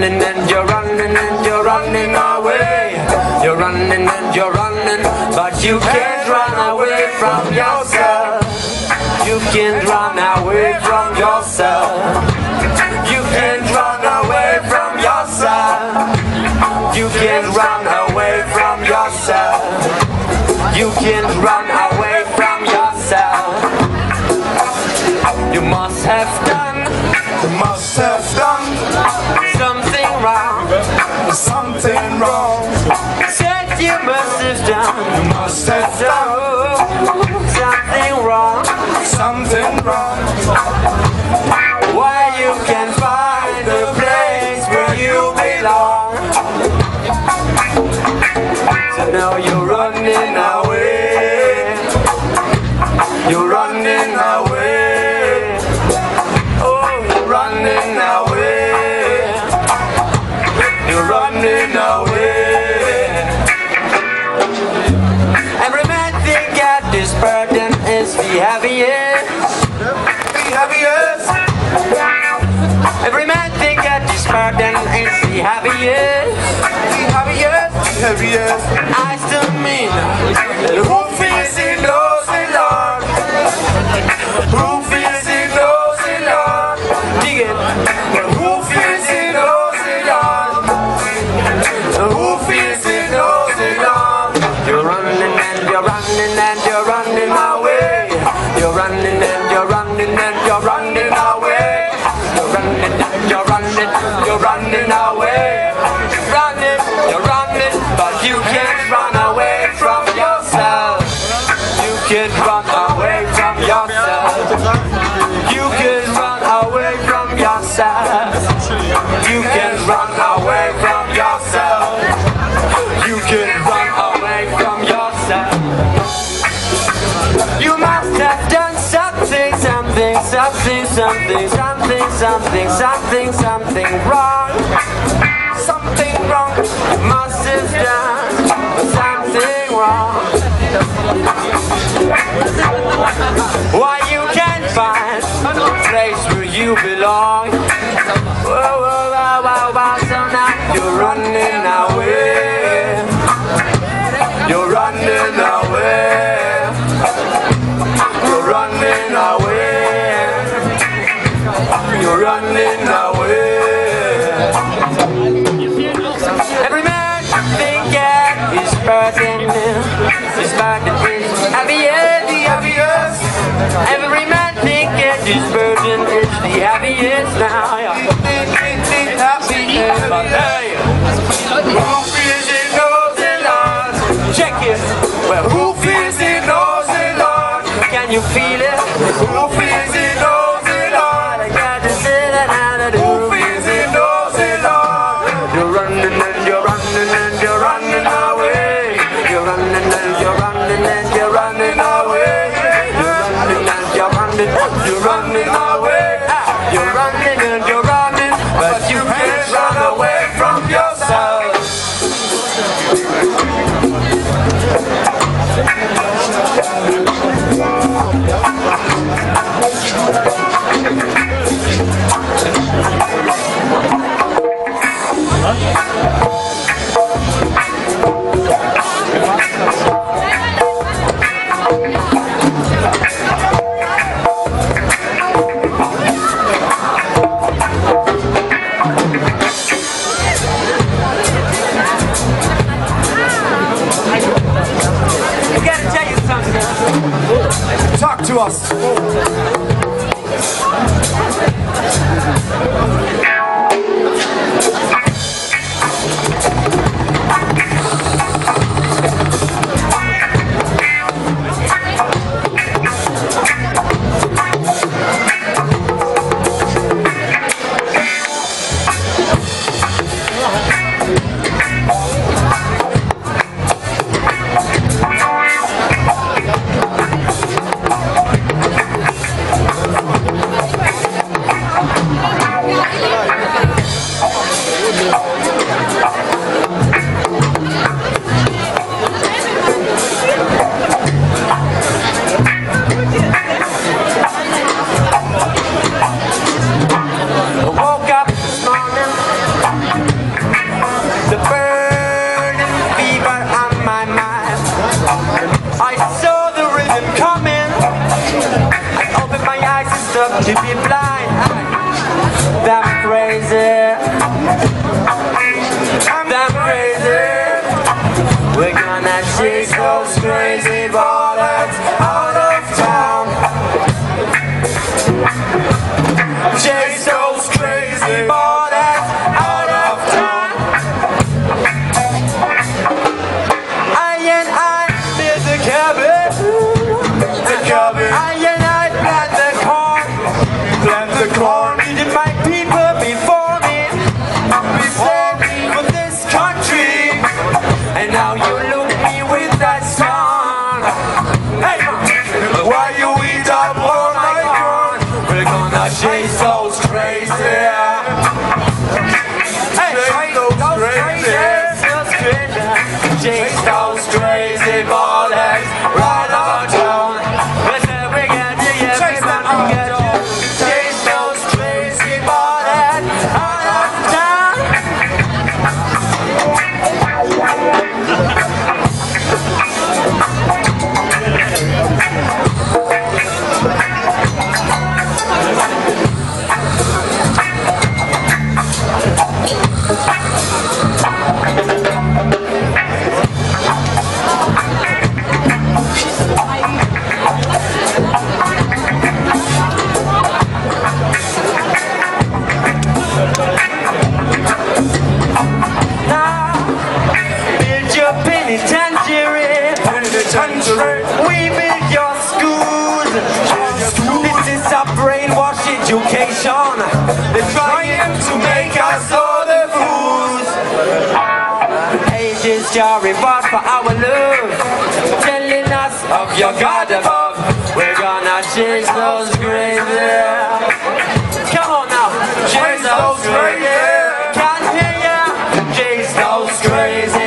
Running and you're running and you're running away. You're running and you're running, but you can't run away from yourself. You can't run away from yourself. Said you must have done You must have done something wrong. something wrong. Why you can find a place where you belong. So now you're running away. This burden is the heaviest. Be happiest. Every man think that this burden is the heaviest. Be happiest. Heaviest. I still mean Who feels it running you're running, you're running away. Running, you're running, but you can't run away from yourself. You can't run away from yourself. You can run away from yourself. You can run away from yourself. You can something, something, something, wrong. His burden is heaviest, the heaviest. Every man think that his burden is the heaviest now. yeah. Happy. But hey, Who feels it knows it, Lord. check it. Well, Who feels it knows it, Lord. can you feel you're running, you're Sin on They're trying to make us all the fools. The pages your reward for our love. Telling us of your God above. We're gonna chase those graves yeah. Come on now, chase those graves yeah. Can't hear ya, Chase those graves